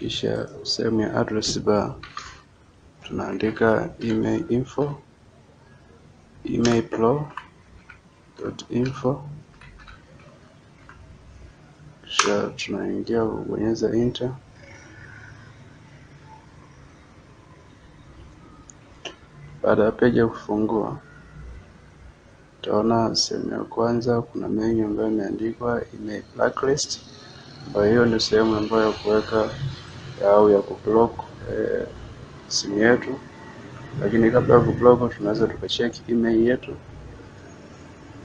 kisha sehemu ya address bar tunaandika email info emailpro.info kisha tunaingia kubonyeza enter. Baada ya peji ya kufungua, utaona sehemu ya kwanza kuna menu ambayo imeandikwa email blacklist, ambayo hiyo ni sehemu ambayo ya kuweka au ya kublock e, simu yetu. Lakini kabla ya kublock, tunaweza tukacheck email yetu,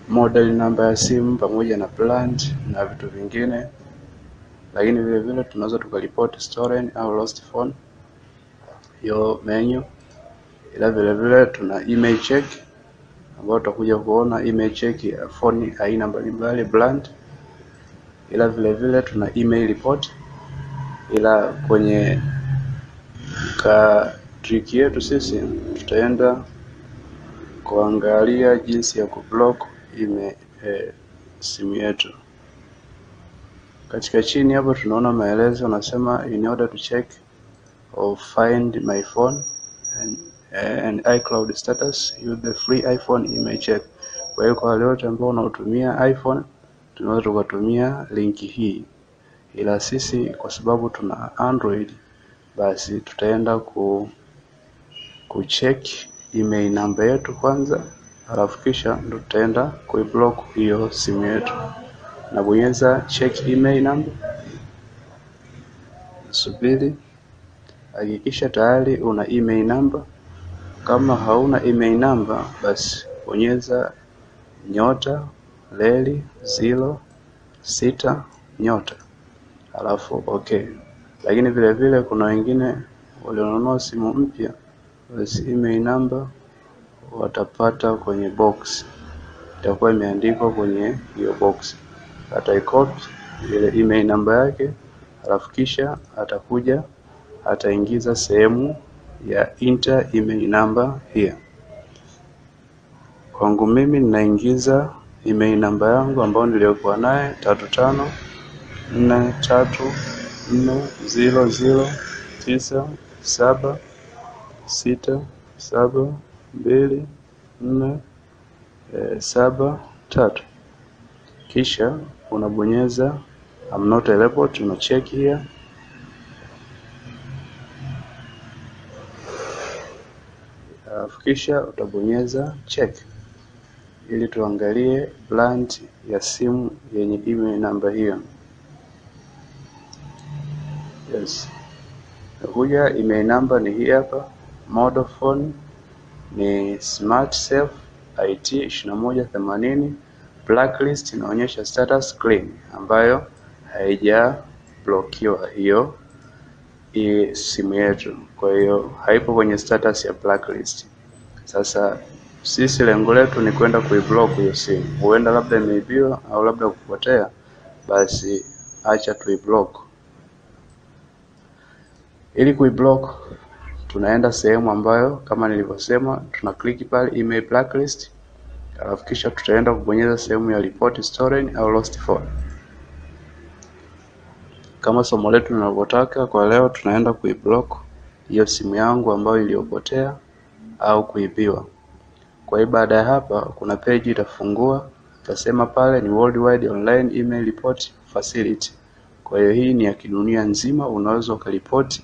model namba ya simu pamoja na brand na vitu vingine. Lakini vile vile tunaweza tukaripoti stolen au lost phone, hiyo menu ila vile vile tuna email check ambayo tutakuja kuona email check ya phone aina mbalimbali brand, ila vile vile tuna email report, ila kwenye ka trick yetu sisi tutaenda kuangalia jinsi ya kublock ime e, simu yetu. Katika chini hapo tunaona maelezo nasema, in order to check or find my phone and and iCloud status use the free iPhone image check. Kwa hiyo kwa wale wote ambao wanaotumia iPhone tunaweza tukatumia linki hii, ila sisi kwa sababu tuna Android basi tutaenda ku kucheck email namba yetu kwanza, alafu kisha ndo tutaenda kuiblock hiyo simu yetu. Nabonyeza check email number, subiri, hakikisha tayari una email number kama hauna email number basi bonyeza nyota leli zero sita nyota alafu okay. Lakini vile vile kuna wengine walionunua simu mpya, email number watapata kwenye box, itakuwa imeandikwa kwenye hiyo box. Ataicopy ile email number yake, alafu kisha atakuja ataingiza sehemu ya enter email number here. Kwangu mimi ninaingiza email namba yangu ambayo niliyokuwa naye tatu tano nne tatu nne zero zero tisa saba sita saba mbili nne e, saba tatu. Kisha unabonyeza I'm not a robot, una check here alafu kisha utabonyeza check ili tuangalie brand ya simu yenye email namba hiyo. Yes, Huja email number ni hii hapa, model phone ni Smart self IT ishirini na moja themanini, blacklist inaonyesha status clean, ambayo haijablokiwa hiyo hii simu yetu, kwa hiyo haipo kwenye status ya blacklist. Sasa sisi lengo letu ni kwenda kuiblock hiyo simu, huenda labda imeibiwa au labda kupotea, basi acha tuiblock. Ili kuiblock, tunaenda sehemu ambayo kama nilivyosema, tuna click pale email blacklist, alafu kisha tutaenda kubonyeza sehemu ya report stolen au lost phone kama somo letu linavyotaka. Kwa leo tunaenda kuiblock hiyo simu yangu ambayo iliyopotea au kuibiwa. Kwa hiyo baada ya hapa, kuna page itafungua, itasema pale ni worldwide online email report facility. Kwa hiyo hii ni ya kidunia nzima, unaweza ukaripoti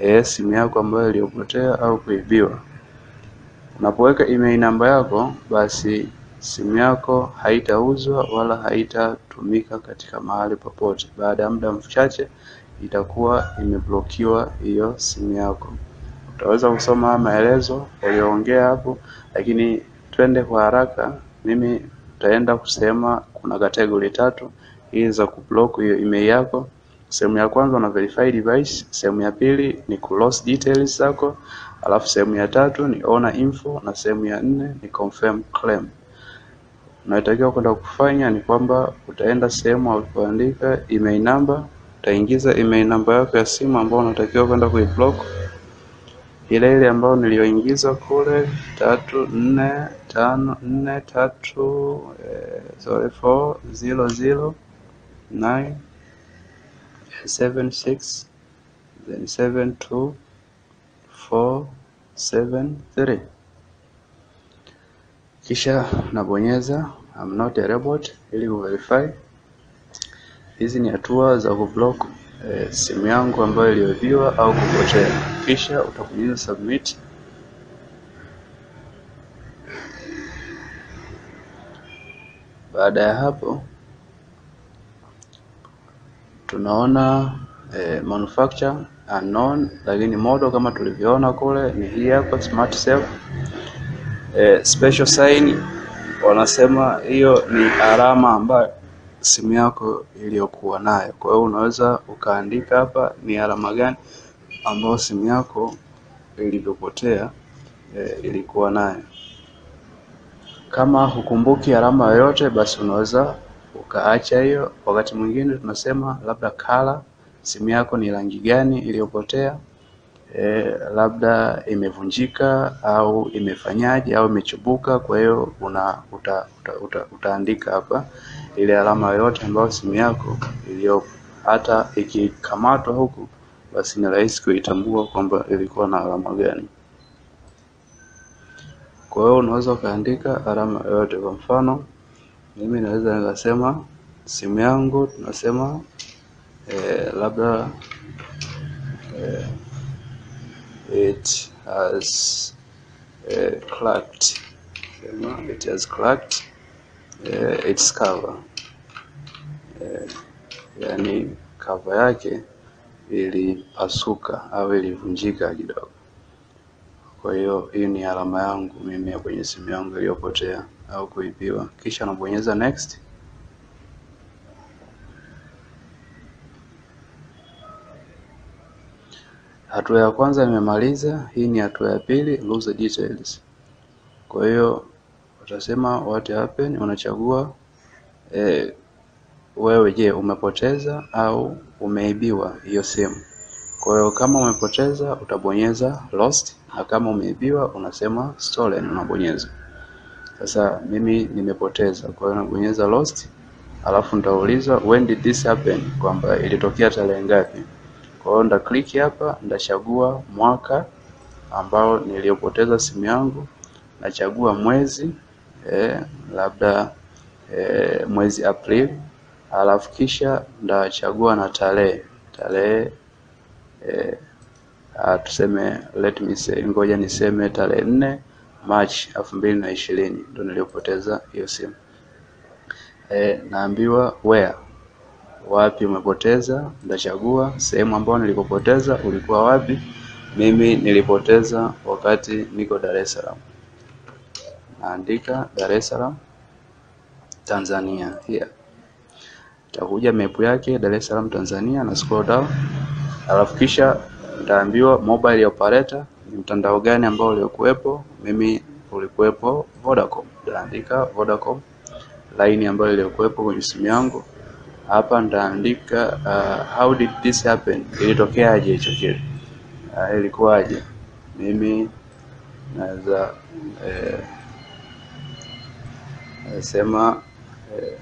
eh, simu yako ambayo iliyopotea au kuibiwa. Unapoweka email namba yako, basi simu yako haitauzwa wala haitatumika katika mahali popote. Baada ya muda mchache itakuwa imeblokiwa hiyo simu yako. Utaweza kusoma maelezo yaliyoongea hapo, lakini twende kwa haraka. Mimi utaenda kusema kuna kategori tatu hii za kublock hiyo email yako. Sehemu ya kwanza una verify device, sehemu ya pili ni ku lost details zako, alafu sehemu ya tatu ni owner info na sehemu ya nne ni confirm claim. Unayotakiwa kwenda kufanya ni kwamba utaenda sehemu ulipoandika email number, utaingiza email number yako ya simu ambayo unatakiwa kwenda kuiblock, ile ile ambayo niliyoingiza kule tatu nne tano nne tatu eh, sorry four zero zero nine seven six then 72473 kisha nabonyeza I'm not a robot ili kuverify. Hizi ni hatua za kublock e, simu yangu ambayo iliyoibiwa au kupotea. Kisha utabonyeza submit. Baada ya hapo tunaona eh, manufacture unknown, lakini model kama tulivyoona kule ni hii hapa smart self Eh, special sign wanasema hiyo ni alama ambayo simu yako iliyokuwa nayo. Kwa hiyo unaweza ukaandika hapa ni alama gani ambayo simu yako ilivyopotea e, ilikuwa nayo. Kama hukumbuki alama yoyote, basi unaweza ukaacha hiyo. Wakati mwingine tunasema labda kala simu yako ni rangi gani iliyopotea, e, labda imevunjika au imefanyaje au imechubuka. Kwa hiyo una uta, uta, uta, utaandika hapa ile alama yoyote ambayo simu yako iliyopo, hata ikikamatwa huku, basi ni rahisi kuitambua kwamba ilikuwa na alama gani. Kwa hiyo unaweza ukaandika alama yoyote. Kwa mfano mimi naweza nikasema simu yangu tunasema eh, labda eh, it has eh, cracked sema it has cracked its cover yani cover yake ilipasuka au ilivunjika kidogo. Kwa hiyo hii ni alama yangu mimi ya kwenye simu yangu iliyopotea au kuibiwa. Kisha nabonyeza next. Hatua ya kwanza nimemaliza, hii ni hatua ya pili, lose details. Kwa hiyo utasema what happened, unachagua eh, wewe je, umepoteza au umeibiwa hiyo simu. Kwa hiyo kama umepoteza utabonyeza lost, na kama umeibiwa unasema stolen, unabonyeza. Sasa mimi nimepoteza, kwa hiyo nabonyeza lost, alafu nitauliza when did this happen, kwamba ilitokea tarehe ngapi. Kwa hiyo nda click hapa, ndachagua mwaka ambao niliopoteza simu yangu, nachagua mwezi eh, labda eh, mwezi april alafu kisha ndachagua na tarehe tarehe eh, uh, tuseme let me say, ngoja niseme tarehe nne Machi elfu mbili na ishirini ndo niliyopoteza hiyo simu. Eh, naambiwa where, wapi umepoteza, ndachagua sehemu ambayo nilikopoteza ulikuwa wapi. Mimi nilipoteza wakati niko Dar es Salaam, naandika Dar es Salaam Tanzania here. takuja mepu yake Dar es Salaam Tanzania na scroll down alafu kisha nitaambiwa mobile operator ni mtandao gani ambao uliokuwepo. Mimi ulikuwepo Vodacom, nitaandika Vodacom line ambayo iliyokuwepo kwenye simu yangu. Hapa nitaandika uh, how did this happen, ilitokeaje hicho kile, uh, ilikuwaje. Mimi naweza eh, sema eh,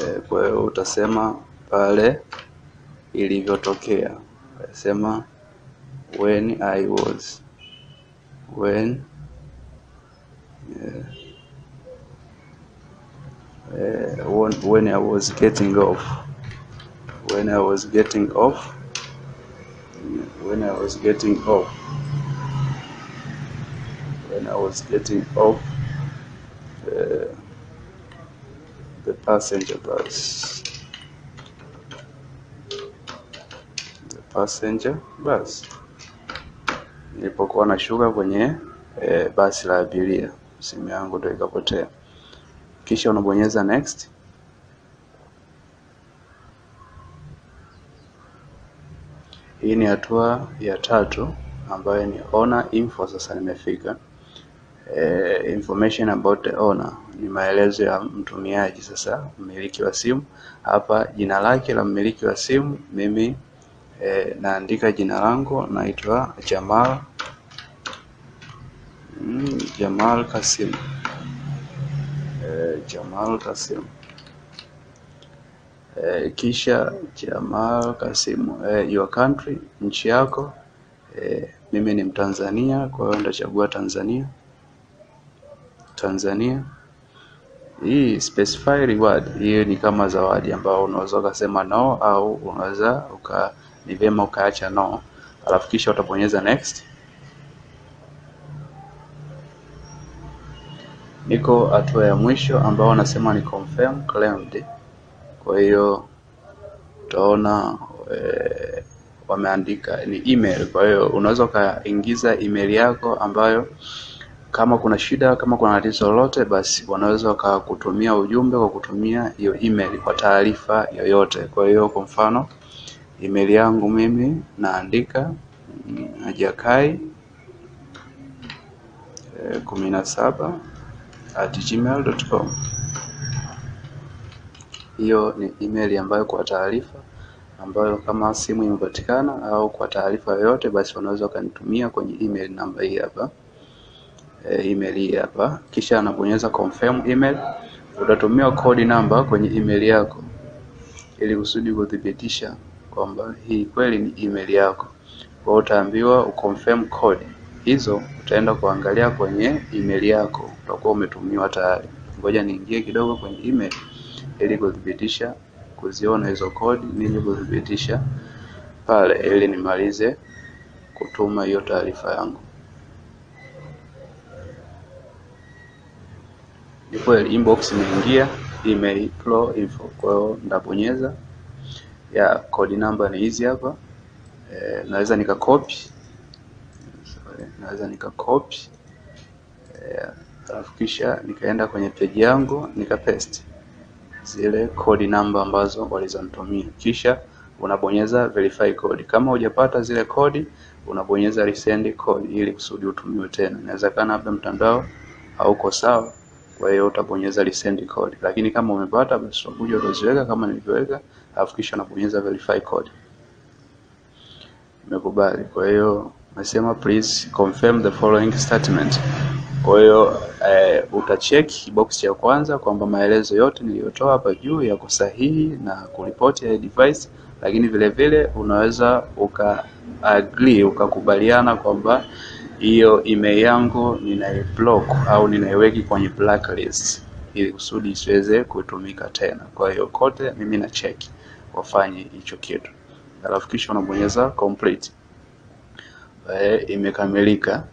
eh, kwa hiyo utasema pale ilivyotokea. Sema when I was when uh, uh, when, when I was getting off when I was getting off when I was getting off when I was getting off uh, the passenger bus passenger bus, nilipokuwa nashuka kwenye e, basi la abiria, simu yangu ndio ikapotea. Kisha unabonyeza next. Hii ni hatua ya tatu ambayo ni owner info. Sasa nimefika e, information about the owner, ni maelezo ya mtumiaji. Sasa mmiliki wa simu hapa, jina lake la mmiliki wa simu mimi E, naandika jina langu naitwa Jamal mm, Jamal Kasim. E, Jamal Kasim. E, kisha Jamal Kasimu e, your country, nchi yako. E, mimi ni Mtanzania, kwa hiyo nitachagua Tanzania. Tanzania. Hii specify reward, hiyo ni kama zawadi ambayo unaweza ukasema no au unaweza uka ni vyema ukaacha no, alafu kisha utabonyeza next. Niko hatua ya mwisho ambao wanasema ni confirm claimed. Kwa hiyo utaona e, wameandika ni email. Kwa hiyo unaweza ukaingiza email yako ambayo kama kuna shida, kama kuna tatizo lolote, basi wanaweza wakakutumia ujumbe kwa kutumia hiyo email kwa taarifa yoyote. Kwa hiyo kwa mfano email yangu mimi naandika ajakai e, kumi na saba at gmail.com. Hiyo ni email ambayo kwa taarifa ambayo kama simu imepatikana au kwa taarifa yoyote, basi wanaweza ukanitumia kwenye email namba hii hapa e, email hii hapa, kisha anabonyeza confirm email. Utatumia code namba kwenye email yako ili kusudi kuthibitisha kwamba hii kweli ni email yako. Kwa hiyo utaambiwa uconfirm code hizo, utaenda kuangalia kwenye email yako, utakuwa umetumiwa tayari. Ngoja niingie kidogo kwenye email ili kuthibitisha kuziona hizo kodi, nije kuthibitisha pale ili nimalize kutuma hiyo taarifa yangu. Ni kweli inbox imeingia email pro info. Kwa hiyo ndabonyeza ya code number ni hizi hapa e, naweza nikakopi naweza nikakopi e, alafu kisha nikaenda kwenye page yangu nikapaste zile code number ambazo walizonitumia, kisha unabonyeza verify code. Kama hujapata zile kodi, unabonyeza resend code ili kusudi utumiwe tena. Inawezekana labda mtandao hauko sawa, kwa hiyo utabonyeza resend code, lakini kama umepata, basi utakuja utaziweka kama nilivyoweka, alafu kisha unabonyeza verify code. Nimekubali. Kwa hiyo nasema please confirm the following statement. Kwa hiyo eh, utacheki box ya kwanza kwamba maelezo yote niliyotoa hapa juu yako sahihi na kuripoti ya device, lakini vile vile unaweza uka agree ukakubaliana kwamba hiyo email yangu ninaiblock au ninaiweki kwenye blacklist ili kusudi isiweze kutumika tena. Kwa hiyo kote mimi na check wafanye hicho kitu, alafu kisha unabonyeza complete. E, imekamilika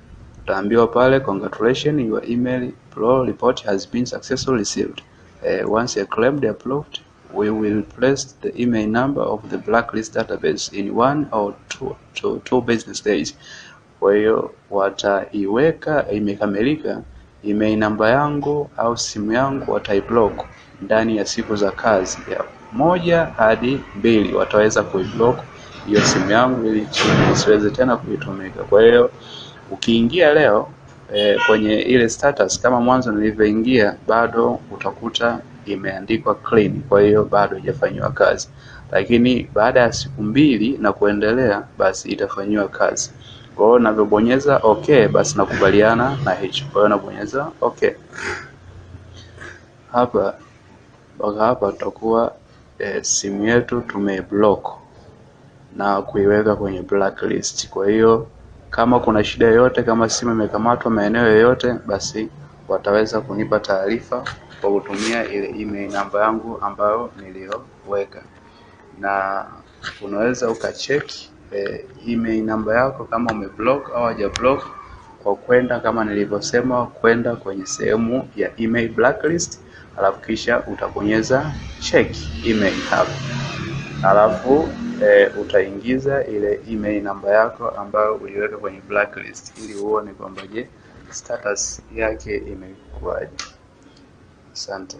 utaambiwa pale congratulations your email flow report has been successfully received E, once a claimed approved we will place the email number of the blacklist database in one or two, two, two business days kwa hiyo wataiweka imekamilika email namba yangu au simu yangu wataiblock ndani ya siku za kazi ya moja hadi mbili. Wataweza kuiblock hiyo simu yangu ili isiweze tena kuitumika. Kwa hiyo ukiingia leo e, kwenye ile status kama mwanzo nilivyoingia, bado utakuta imeandikwa clean, kwa hiyo bado haijafanyiwa kazi, lakini baada ya siku mbili na kuendelea, basi itafanyiwa kazi. Kwa hiyo navyobonyeza okay, basi nakubaliana na hicho. Kwa hiyo nabonyeza okay. Hapa mpaka hapa tutakuwa e, simu yetu tumeblock na kuiweka kwenye blacklist. Kwa hiyo kama kuna shida yoyote, kama simu imekamatwa maeneo yoyote, basi wataweza kunipa taarifa kwa kutumia ile email namba yangu ambayo niliyoweka, na unaweza ukacheki email namba yako kama umeblock au hajablock kwa kwenda kama nilivyosema, kwenda kwenye sehemu ya email blacklist, alafu kisha utabonyeza check email hapo, alafu e, utaingiza ile email namba yako ambayo uliweka kwenye blacklist ili uone kwamba je, status yake imekuwaje. Asante.